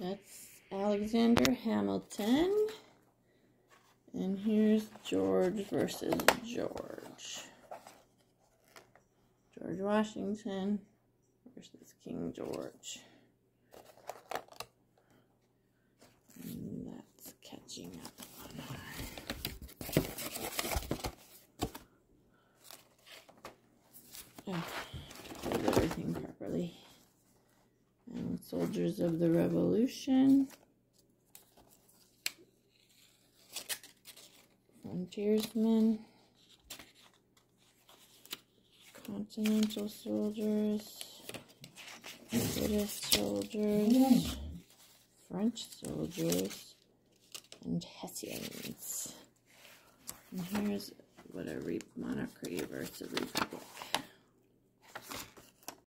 That's Alexander Hamilton. And here's George versus George. George Washington versus King George. And that's catching up on Oh, everything properly. And Soldiers of the Revolution. Frontiersmen. Continental soldiers. British soldiers. French soldiers. And Hessians. And here's what a re monarchy versus a republic.